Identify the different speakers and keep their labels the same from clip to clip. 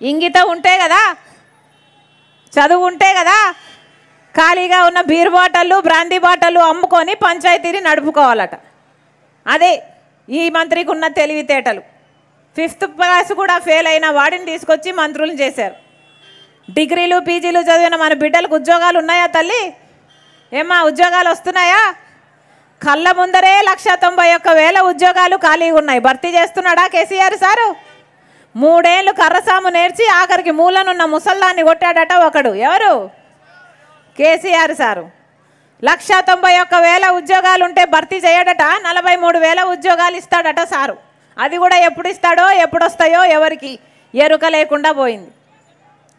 Speaker 1: ఇంగిత ఉంటే కదా చదువు ఉంటే కదా ఖాళీగా ఉన్న బీర్ బాటళ్ళు బ్రాందీ బాటళ్ళు అమ్ముకొని పంచాయతీని నడుపుకోవాలట. అదే ఈ మంత్రికి ఉన్న తెలివితేటలు. ఫిఫ్త్ క్లాస్ కూడా ఫెయిల్ అయిన వాడిని తీసుకొచ్చి మంత్రులను చేశారు. డిగ్రీలు పీజీలు చదివిన మన బిడ్డలకు ఉద్యోగాలు ఉన్నాయా తల్లి? ఏమా ఉద్యోగాలు వస్తున్నాయా? కళ్ళ ముందరే లక్ష తొంభై ఒక్క వేల ఉద్యోగాలు ఖాళీగా ఉన్నాయి. భర్తీ చేస్తున్నాడా కేసీఆర్ సారు? మూడేళ్ళు కర్రసాము నేర్చి ఆఖరికి మూలనున్న ముసల్దాన్ని కొట్టాడట ఒకడు. ఎవరు? కేసీఆర్ సారు. లక్ష తొంభై ఒక్క వేల ఉద్యోగాలు ఉంటే భర్తీ చేయడట నలభై మూడు వేల ఉద్యోగాలు ఇస్తాడట సారు. అది కూడా ఎప్పుడు ఇస్తాడో ఎప్పుడొస్తాయో ఎవరికి ఎరుక లేకుండా పోయింది.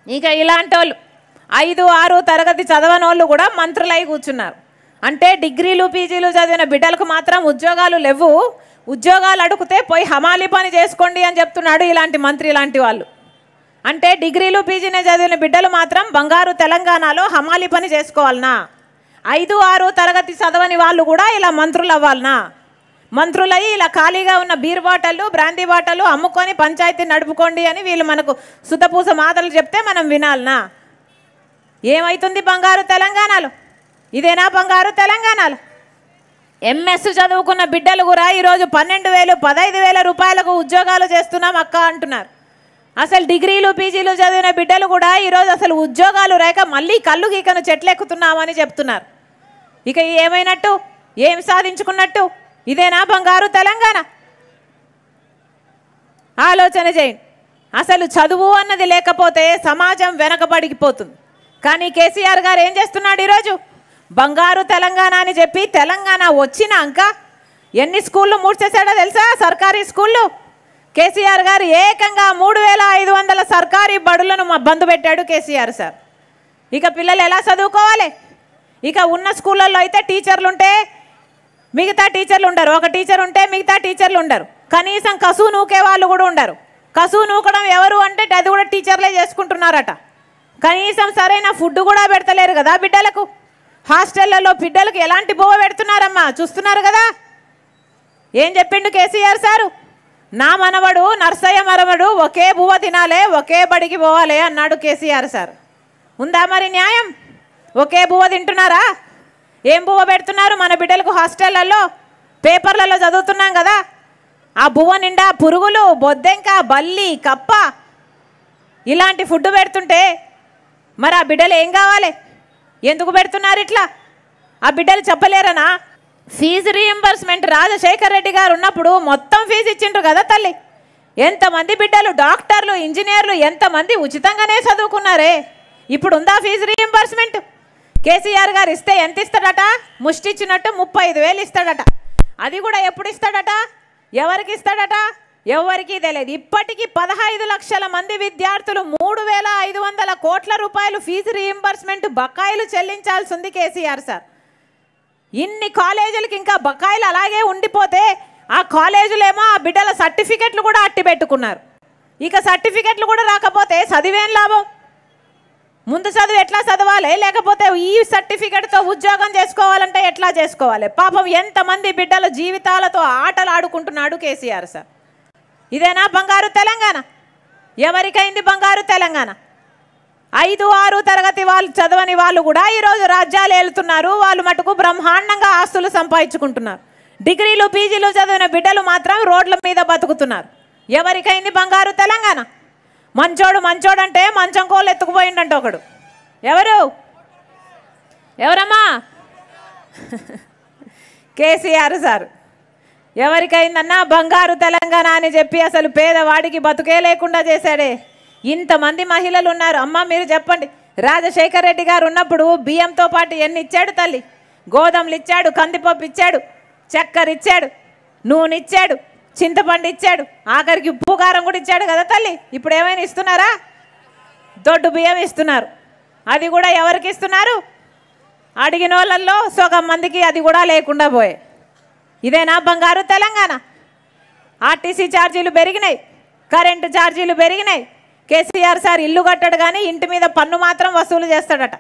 Speaker 1: ఇక ఇలాంటి వాళ్ళు ఐదు ఆరు తరగతి చదవని వాళ్ళు కూడా మంత్రులై కూర్చున్నారు. అంటే డిగ్రీలు పీజీలు చదివిన బిడ్డలకు మాత్రం ఉద్యోగాలు లేవు. ఉద్యోగాలు అడిగితే పోయి హమాలి పని చేసుకోండి అని చెప్తున్నాడు ఇలాంటి మంత్రి ఇలాంటి వాళ్ళు. అంటే డిగ్రీలు పీజీనే చదివిన బిడ్డలు మాత్రం బంగారు తెలంగాణలో హమాలి పని చేసుకోవాలనా? ఐదు ఆరు తరగతి చదవని వాళ్ళు కూడా ఇలా మంత్రులు అవ్వాలనా మంత్రులయ్యి ఇలా ఖాళీగా ఉన్న బీర్ బాటలు బ్రాందీ బాటలు అమ్ముకొని పంచాయతీ నడుపుకోండి అని వీళ్ళు మనకు సుతపూస మాటలు చెప్తే మనం వినాలనా? ఏమవుతుంది బంగారు తెలంగాణలో? ఇదేనా బంగారు తెలంగాణలో? ఎంఎస్ చదువుకున్న బిడ్డలు కూడా ఈరోజు పన్నెండు వేలు పదహైదు వేల రూపాయలకు ఉద్యోగాలు చేస్తున్నాం అక్క అంటున్నారు. అసలు డిగ్రీలు పీజీలు చదివిన బిడ్డలు కూడా ఈరోజు అసలు ఉద్యోగాలు రాక మళ్ళీ కళ్ళు గీకను చెట్లెక్కుతున్నామని చెప్తున్నారు. ఇక ఏమైనట్టు? ఏం సాధించుకున్నట్టు? ఇదేనా బంగారు తెలంగాణ? ఆలోచన చేయండి. అసలు చదువు అన్నది లేకపోతే సమాజం వెనకబడిపోతుంది. కానీ కేసీఆర్ గారు ఏం చేస్తున్నాడు ఈరోజు? బంగారు తెలంగాణ అని చెప్పి తెలంగాణ వచ్చినాక ఎన్ని స్కూళ్ళు మూడ్చేశాడో తెలుసా? సర్కారీ స్కూళ్ళు. కేసీఆర్ గారు ఏకంగా మూడు వేల ఐదు వందల సర్కారీ బడులను బంద్ పెట్టాడు కేసీఆర్ సార్. ఇక పిల్లలు ఎలా చదువుకోవాలి? ఇక ఉన్న స్కూళ్ళల్లో అయితే టీచర్లు ఉంటే మిగతా టీచర్లు ఉండరు ఒక టీచర్ ఉంటే మిగతా టీచర్లు ఉండరు కనీసం కసువు నూకే వాళ్ళు కూడా ఉండరు. కసువు నూకడం ఎవరు అంటే అది కూడా టీచర్లే చేసుకుంటున్నారట. కనీసం సరైన ఫుడ్ కూడా పెడతలేరు కదా బిడ్డలకు. హాస్టళ్ళలో బిడ్డలకు ఎలాంటి బువ్వ పెడుతున్నారమ్మా? చూస్తున్నారు కదా? ఏం చెప్పిండు కేసీఆర్ సారు? నా మనవడు నర్సయ్య మనవడు ఒకే బువ్వ తినాలే ఒకే బడికి పోవాలే అన్నాడు కేసీఆర్ సార్. ఉందా మరి న్యాయం? ఒకే బువ్వ తింటున్నారా? ఏం బువ్వ పెడుతున్నారు మన బిడ్డలకు హాస్టళ్ళలో? పేపర్లలో చదువుతున్నాం కదా? ఆ బువ్వ నిండా పురుగులు బొద్దెంక బల్లి కప్ప ఇలాంటి ఫుడ్ పెడుతుంటే మరి ఆ బిడ్డలు ఏం కావాలి? ఎందుకు పెడుతున్నారు ఇట్లా? ఆ బిడ్డలు చెప్పలేరనా? ఫీజు రీఎంబర్స్మెంట్ రాజశేఖర్ రెడ్డి గారు ఉన్నప్పుడు మొత్తం ఫీజు ఇచ్చిండ్రు కదా తల్లి? ఎంతమంది బిడ్డలు డాక్టర్లు ఇంజనీర్లు ఎంతమంది ఉచితంగానే చదువుకున్నారే? ఇప్పుడు ఉందా ఫీజు రీఎంబర్స్మెంట్ కేసీఆర్ గారు ఇస్తే ఎంత ఇస్తాడట? ముష్టిచ్చినట్టు ముప్పై ఐదు వేలు ఇస్తాడట. అది కూడా ఎప్పుడు ఇస్తాడట? ఎవరికి ఇస్తాడట? ఎవరికీ తెలియదు. ఇప్పటికీ పదహైదు లక్షల మంది విద్యార్థులు మూడు వేల ఐదు వందల కోట్ల రూపాయలు ఫీజు రీఎంబర్స్మెంట్ బకాయిలు చెల్లించాల్సి ఉంది కేసీఆర్ సార్. ఇన్ని కాలేజీలకి ఇంకా బకాయిలు అలాగే ఉండిపోతే ఆ కాలేజీలేమో ఆ బిడ్డల సర్టిఫికెట్లు కూడా అట్టి పెట్టుకున్నారు. ఇక సర్టిఫికెట్లు కూడా రాకపోతే చదివేం లాభం? ముందు చదువు ఎట్లా చదవాలి? లేకపోతే ఈ సర్టిఫికెట్తో ఉద్యోగం చేసుకోవాలంటే ఎట్లా చేసుకోవాలి? పాపం ఎంతమంది బిడ్డల జీవితాలతో ఆటలు ఆడుకుంటున్నాడు కేసీఆర్ సార్. ఇదేనా బంగారు తెలంగాణ? ఎవరికైంది బంగారు తెలంగాణ? ఐదు ఆరు తరగతి వాళ్ళు చదవని వాళ్ళు కూడా ఈరోజు రాజ్యాలు ఏలుతున్నారు. వాళ్ళు మటుకు బ్రహ్మాండంగా ఆస్తులు సంపాదించుకుంటున్నారు. డిగ్రీలు పీజీలు చదివిన బిడ్డలు మాత్రం రోడ్ల మీద బతుకుతున్నారు. ఎవరికైంది బంగారు తెలంగాణ? మంచోడు మంచోడు అంటే మంచం కోళ్ళు ఎత్తుకుపోయిండంట ఒకడు. ఎవరు? ఎవరమ్మా? కేసీఆర్ సార్. ఎవరికైందన్నా బంగారు తెలంగాణ అని చెప్పి అసలు పేదవాడికి బతుకే లేకుండా చేశాడే. ఇంతమంది మహిళలు ఉన్నారు అమ్మ మీరు చెప్పండి. రాజశేఖర్ రెడ్డి గారు ఉన్నప్పుడు బియ్యంతో పాటు ఎన్ని ఇచ్చాడు తల్లి? గోధుమలు ఇచ్చాడు కందిపప్పు ఇచ్చాడు చక్కెర ఇచ్చాడు నూనె ఇచ్చాడు చింతపండు ఇచ్చాడు ఆఖరికి ఉప్పు కారం కూడా ఇచ్చాడు కదా తల్లి? ఇప్పుడు ఏమైనా ఇస్తున్నారా? దొడ్డు బియ్యం ఇస్తున్నారు. అది కూడా ఎవరికి ఇస్తున్నారు? అడిగిన వాళ్ళల్లో సగం మందికి అది కూడా లేకుండా పోయే. ఇదేనా బంగారు తెలంగాణ? ఆర్టీసీ ఛార్జీలు పెరిగినాయి కరెంటు ఛార్జీలు పెరిగినాయి. కేసీఆర్ సార్ ఇల్లు కట్టడు కానీ ఇంటి మీద పన్ను మాత్రం వసూలు చేస్తాడట.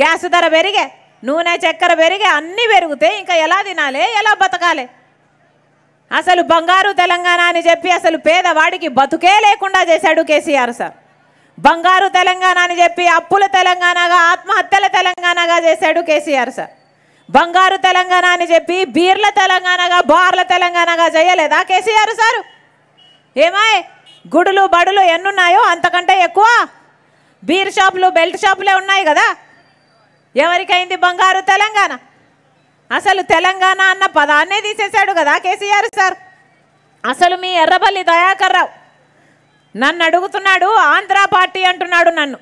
Speaker 1: గ్యాస్ ధర పెరిగే నూనె చక్కెర పెరిగే అన్నీ పెరిగితే ఇంకా ఎలా తినాలి ఎలా బతకాలి? అసలు బంగారు తెలంగాణ అని చెప్పి అసలు పేదవాడికి బతుకే లేకుండా చేశాడు కేసీఆర్ సార్. బంగారు తెలంగాణ అని చెప్పి అప్పుల తెలంగాణగా ఆత్మహత్యల తెలంగాణగా చేశాడు కేసీఆర్ సార్. బంగారు తెలంగాణ అని చెప్పి బీర్ల తెలంగాణగా బార్ల తెలంగాణగా చేయలేదా కేసీఆర్ సారు? ఏమాయ్ గుడులు బడులు ఎన్నున్నాయో అంతకంటే ఎక్కువ? బీర్ షాపులు బెల్ట్ షాపులే ఉన్నాయి కదా? ఎవరికైంది బంగారు తెలంగాణ? అసలు తెలంగాణ అన్న పదాన్నే తీసేశాడు కదా కేసీఆర్ సార్. అసలు మీ ఎర్రబల్లి దయాకర్ రావు నన్ను అడుగుతున్నాడు ఆంధ్ర పార్టీ అంటున్నాడు నన్ను.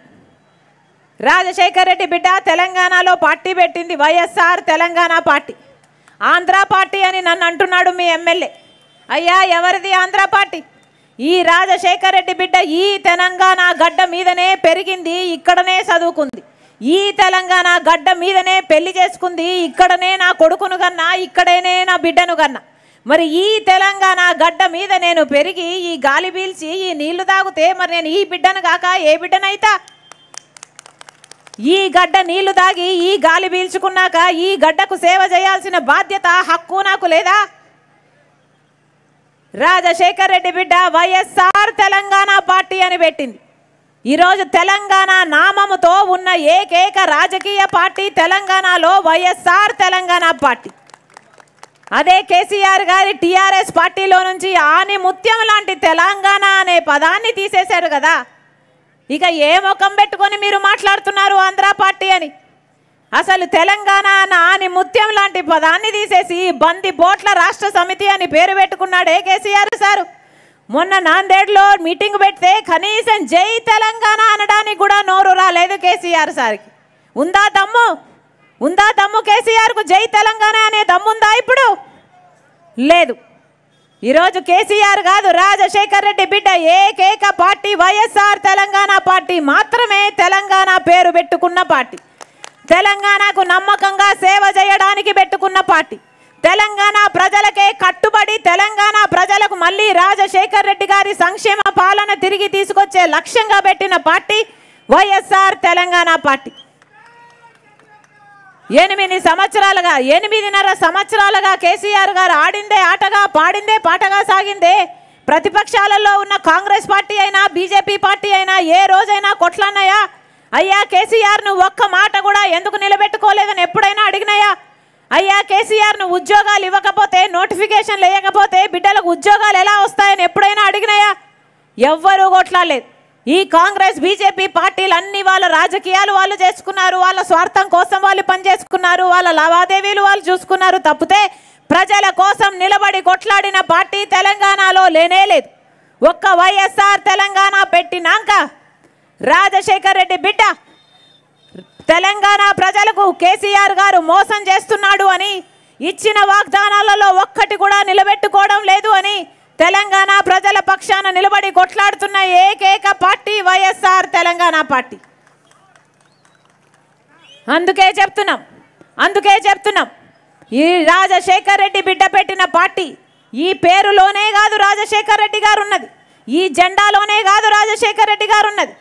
Speaker 1: రాజశేఖర్ రెడ్డి బిడ్డ తెలంగాణలో పార్టీ పెట్టింది YSR Telangana party. Andhra party అని నన్ను అంటున్నాడు మీ ఎమ్మెల్యే. అయ్యా ఎవరిది ఆంధ్ర పార్టీ? ఈ రాజశేఖర్ రెడ్డి బిడ్డ ఈ తెలంగాణ గడ్డ మీదనే పెరిగింది ఇక్కడనే చదువుకుంది. ఈ తెలంగాణ గడ్డ మీదనే పెళ్ళి చేసుకుంది ఇక్కడనే నా కొడుకును కన్నా ఇక్కడనే నా బిడ్డను కన్నా. మరి ఈ తెలంగాణ గడ్డ మీద నేను పెరిగి ఈ గాలి పీల్చి ఈ నీళ్ళు తాగితే మరి నేను ఈ బిడ్డను కాక ఏ బిడ్డనైతా? ఈ గడ్డ నీళ్ళు దాగి ఈ గాలి పీల్చుకున్నాక ఈ గడ్డకు సేవ చేయాల్సిన బాధ్యత హక్కు నాకు లేదా? రాజశేఖర్ రెడ్డి బిడ్డ వైఎస్ఆర్ తెలంగాణ పార్టీ అని పెట్టింది. ఈరోజు తెలంగాణ నామముతో ఉన్న ఏకైక రాజకీయ పార్టీ తెలంగాణలో వైఎస్ఆర్ తెలంగాణ పార్టీ. అదే కేసీఆర్ గారి టీఆర్ఎస్ పార్టీలో నుంచి ఆని ముత్యం లాంటి తెలంగాణ అనే పదాన్ని తీసేశారు కదా. ఇక ఏ ముఖం పెట్టుకొని మీరు మాట్లాడుతున్నారు ఆంధ్ర పార్టీ అని? అసలు తెలంగాణ అన్న అని ముత్యం లాంటి పదాన్ని తీసేసి బంది బోట్ల రాష్ట్ర సమితి అని పేరు పెట్టుకున్నాడే కేసీఆర్ సారు? మొన్న నాందేడ్లో మీటింగ్ పెడితే కనీసం జై తెలంగాణ అనడానికి కూడా నోరు రాలేదు కేసీఆర్ సార్కి. ఉందా దమ్ము? ఉందా దమ్ము కేసీఆర్కు జై తెలంగాణ అనే దమ్ముందా ఇప్పుడు? లేదు. ఈరోజు కేసీఆర్ కాదు రాజశేఖర్ రెడ్డి బిడ్డ ఏకైక పార్టీ వైఎస్ఆర్ తెలంగాణ పార్టీ మాత్రమే తెలంగాణ పేరు పెట్టుకున్న పార్టీ. తెలంగాణకు నమ్మకంగా సేవ చేయడానికి పెట్టుకున్న పార్టీ. తెలంగాణ ప్రజలకే కట్టుబడి తెలంగాణ ప్రజలకు మళ్ళీ రాజశేఖర్ రెడ్డి గారి సంక్షేమ పాలన తిరిగి తీసుకొచ్చే లక్ష్యంగా పెట్టిన పార్టీ వైఎస్ఆర్ తెలంగాణ పార్టీ. ఎనిమిది సంవత్సరాలుగా ఎనిమిదిన్నర సంవత్సరాలుగా కేసీఆర్ గారు ఆడిందే ఆటగా పాడిందే పాటగా సాగిందే. ప్రతిపక్షాలలో ఉన్న కాంగ్రెస్ పార్టీ అయినా బీజేపీ పార్టీ అయినా ఏ రోజైనా కొట్లాన్నాయా అయ్యా కేసీఆర్ను ఒక్క మాట కూడా ఎందుకు నిలబెట్టుకోలేదని ఎప్పుడైనా అడిగినాయా? అయ్యా కేసీఆర్ను ఉద్యోగాలు ఇవ్వకపోతే నోటిఫికేషన్లు వేయకపోతే బిడ్డలకు ఉద్యోగాలు ఎలా వస్తాయని ఎప్పుడైనా అడిగినాయా? ఎవ్వరూ కొట్లాలేదు ఈ కాంగ్రెస్ బీజేపీ పార్టీలు అన్ని వాళ్ళ రాజకీయాలు వాళ్ళు చేసుకున్నారు. వాళ్ళ స్వార్థం కోసం వాళ్ళు పనిచేసుకున్నారు. వాళ్ళ లావాదేవీలు వాళ్ళు చూసుకున్నారు. తప్పితే ప్రజల కోసం నిలబడి కొట్లాడిన పార్టీ తెలంగాణలో లేనే లేదు. ఒక్క వైఎస్ఆర్ తెలంగాణ పెట్టినాక రాజశేఖర్ రెడ్డి బిడ్డ తెలంగాణ ప్రజలకు కేసీఆర్ గారు మోసం చేస్తున్నాడు అని ఇచ్చిన వాగ్దానాలలో ఒక్కటి కూడా నిలబెట్టుకోవడం లేదు అని తెలంగాణ ప్రజల పక్షాన నిలబడి కొట్లాడుతున్న ఏకైక పార్టీ వైఎస్ఆర్ తెలంగాణ పార్టీ. అందుకే చెప్తున్నాం అందుకే చెప్తున్నాం. ఈ రాజశేఖర్ రెడ్డి బిడ్డ పెట్టిన పార్టీ ఈ పేరులోనే కాదు రాజశేఖర్ రెడ్డి గారు ఉన్నది. ఈ జెండాలోనే కాదు రాజశేఖర్ రెడ్డి గారు ఉన్నది.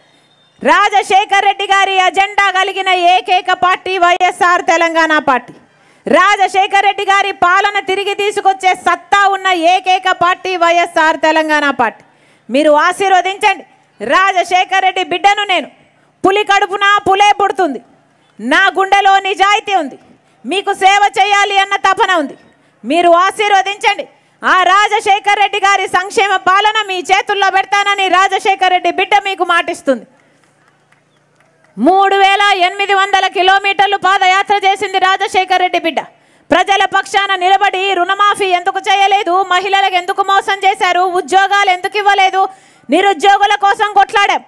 Speaker 1: రాజశేఖర్ రెడ్డి గారి అజెండా కలిగిన ఏకైక party YSR Telangana party. Rajasekhar Reddy గారి పాలన తిరిగి తీసుకొచ్చే సత్తా ఉన్న ఏకైక పార్టీ వైఎస్ఆర్ తెలంగాణ పార్టీ. మీరు ఆశీర్వదించండి. రాజశేఖర్ రెడ్డి బిడ్డను నేను. పులి కడుపున పులే పుడుతుంది. నా గుండెలో నిజాయితీ ఉంది. మీకు సేవ చేయాలి అన్న తపన ఉంది. మీరు ఆశీర్వదించండి. ఆ రాజశేఖర్ రెడ్డి గారి సంక్షేమ పాలన మీ చేతుల్లో పెడతానని రాజశేఖర్ రెడ్డి బిడ్డ మీకు మాటిస్తుంది. మూడు వేల ఎనిమిది వందల కిలోమీటర్లు పాదయాత్ర చేసింది రాజశేఖర్ రెడ్డి బిడ్డ. ప్రజల పక్షాన నిలబడి రుణమాఫీ ఎందుకు చేయలేదు? మహిళలకు ఎందుకు మోసం చేశారు? ఉద్యోగాలు ఎందుకు ఇవ్వలేదు? నిరుద్యోగుల కోసం కొట్లాడాం.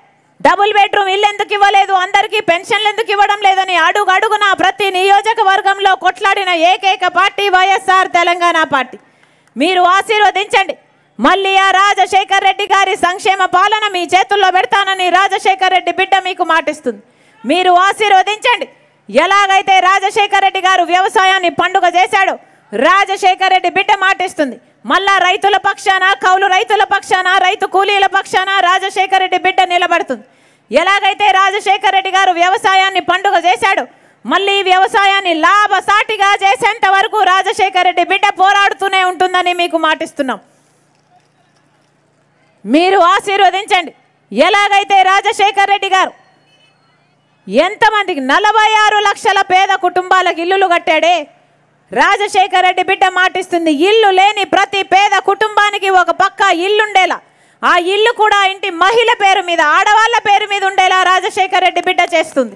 Speaker 1: డబుల్ బెడ్రూమ్ ఇల్లు ఎందుకు ఇవ్వలేదు? అందరికీ పెన్షన్లు ఎందుకు ఇవ్వడం లేదని అడుగు అడుగున ప్రతి నియోజకవర్గంలో కొట్లాడిన ఏకైక పార్టీ వైఎస్ఆర్ తెలంగాణ పార్టీ. మీరు ఆశీర్వదించండి. మళ్ళీ ఆ రాజశేఖర్ రెడ్డి గారి సంక్షేమ పాలన మీ చేతుల్లో పెడతానని రాజశేఖర్ రెడ్డి బిడ్డ మీకు మాటిస్తుంది. మీరు ఆశీర్వదించండి. ఎలాగైతే రాజశేఖర్ రెడ్డి గారు వ్యవసాయాన్ని పండుగ చేశాడు రాజశేఖర్ రెడ్డి బిడ్డ మాటిస్తుంది. మళ్ళా రైతుల పక్షాన కౌలు రైతుల పక్షాన రైతు కూలీల పక్షాన రాజశేఖర్ రెడ్డి బిడ్డ నిలబడుతుంది. ఎలాగైతే రాజశేఖర్ రెడ్డి గారు వ్యవసాయాన్ని పండుగ చేశాడు మళ్ళీ వ్యవసాయాన్ని లాభసాటిగా చేసేంత వరకు రాజశేఖర్ రెడ్డి బిడ్డ పోరాడుతూనే ఉంటుందని మీకు మాటిస్తున్నాం. మీరు ఆశీర్వదించండి. ఎలాగైతే రాజశేఖర్ రెడ్డి గారు ఎంతమందికి నలభై ఆరు లక్షల పేద కుటుంబాలకు ఇల్లులు కట్టాడే? రాజశేఖర రెడ్డి బిడ్డ మాటిస్తుంది ఇల్లు లేని ప్రతి పేద కుటుంబానికి ఒక పక్క ఇల్లుండేలా. ఆ ఇల్లు కూడా ఇంటి మహిళ పేరు మీద ఆడవాళ్ళ పేరు మీద ఉండేలా రాజశేఖర రెడ్డి బిడ్డ చేస్తుంది.